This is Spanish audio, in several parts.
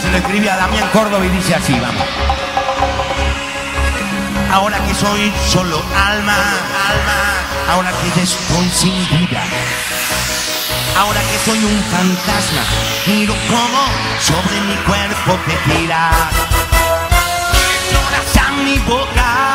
Se lo escribí a Damián Córdoba y dice así, vamos. Ahora que soy solo alma, alma, ahora que estoy sin vida. Ahora que soy un fantasma, miro como sobre mi cuerpo te tira. Lloras a mi boca,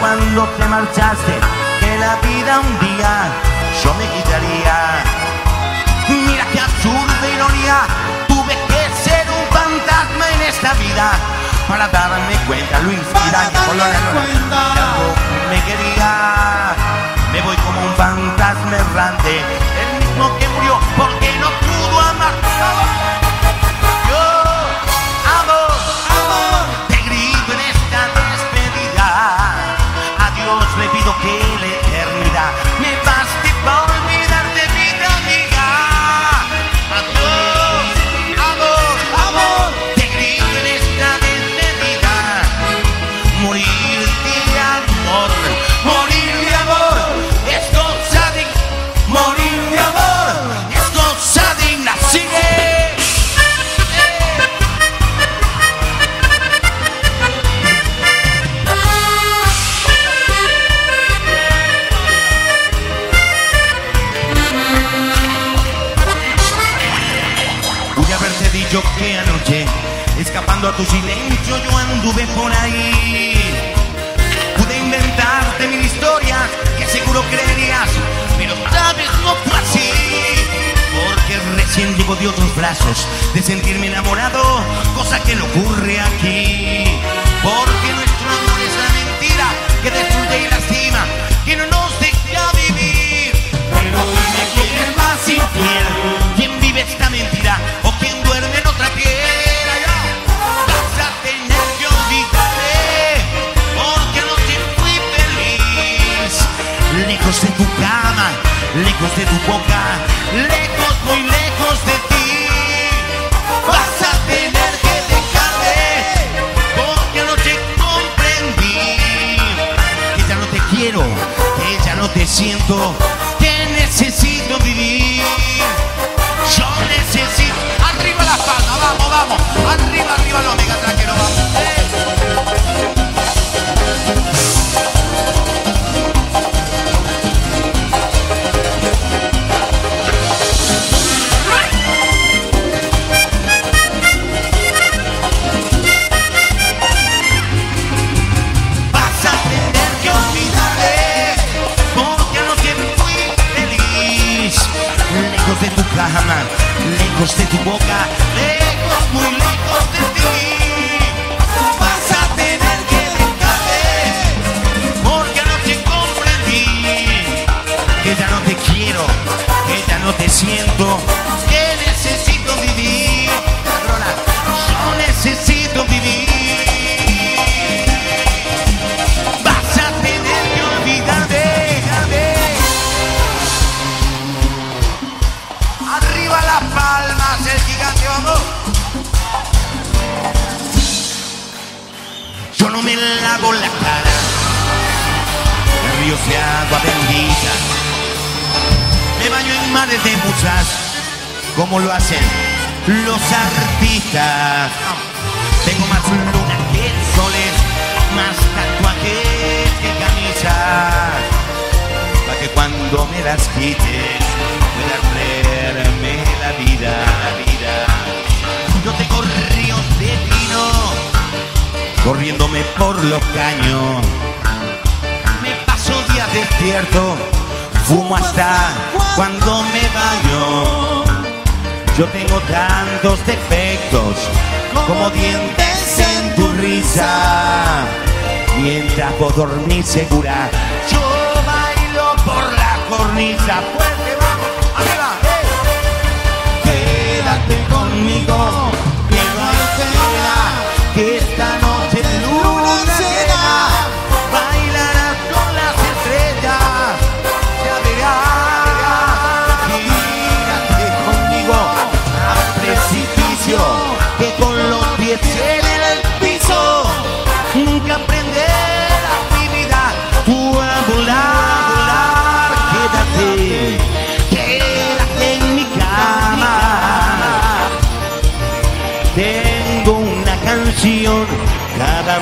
cuando te marchaste que la vida un día yo me quitaría. Mira qué absurda ironía, tuve que ser un fantasma en esta vida para darme cuenta, Luis, mira qué color dicho que anoche, escapando a tu silencio, yo anduve por ahí. Pude inventarte mil historias que seguro creerías, pero tal vez no fue así. Porque recién llego de otros brazos, de sentirme enamorado, cosa que no ocurre aquí. Porque Lejos de tu cama, lejos de tu boca, lejos, muy lejos de ti. Vas a tener que dejarme, porque anoche comprendí que ya no te quiero, que ya no te siento, que necesito vivir. Yo necesito. Arriba la palma, vamos, vamos. Arriba, arriba los mega tranqueros, vamos. Lejos de tu boca de agua bendita. Me baño en mares de musas, como lo hacen los artistas. Tengo más luna que soles, más tatuajes que camisas. Para que cuando me las quites pueda vida, la vida. Yo tengo ríos de vino corriéndome por los caños. Despierto, fumo hasta cuando me baño. Yo tengo tantos defectos como dientes en tu risa. Mientras vos dormís segura,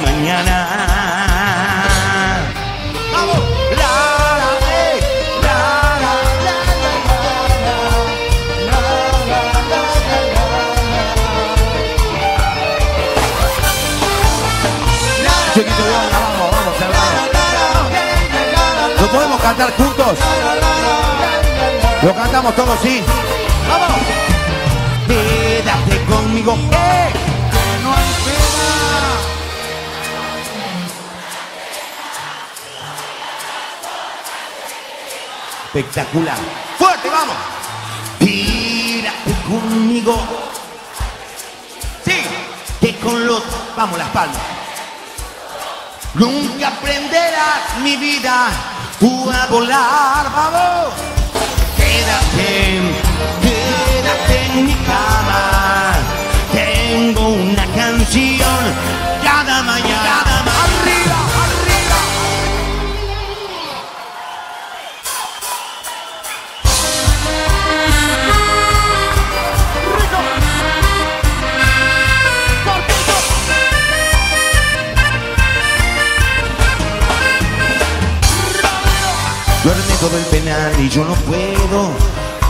la, ya, vamos, vamos, hermano. ¿Lo podemos cantar juntos? Lo cantamos todos, sí. Vamos. Quédate conmigo. Eh, Espectacular. Fuerte, vamos. Tírate conmigo. Sí. Que con los. Vamos, las palmas. Nunca aprenderás mi vida a volar. Vamos. Quédate, quédate en mi cama. Duerme todo el penal y yo no puedo.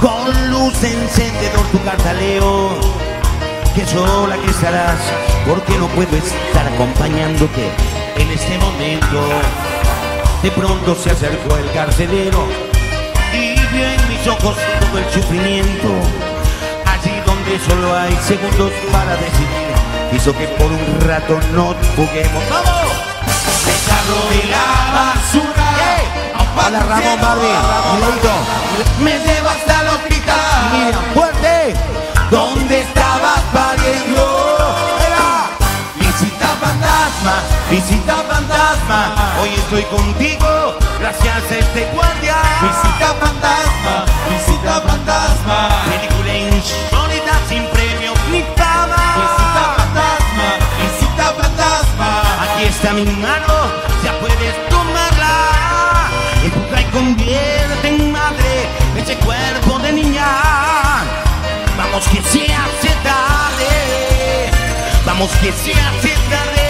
Con luz de encendedor tu carta leo. Que sola que estarás, porque no puedo estar acompañándote en este momento. De pronto se acercó el carcelero y vio en mis ojos todo el sufrimiento. Allí donde solo hay segundos para decidir, hizo que por un rato no juguemos. ¡Vamos! Dejarlo de la basura. A la Ramón Barbie. Me llevo hasta el hospital. Miriam, fuerte. ¿Dónde estabas pariendo? Visita fantasma, visita fantasma. Hoy estoy contigo, gracias a este guardia. Madre ese cuerpo de niña. Vamos que se hace tarde. Vamos que se hace tarde.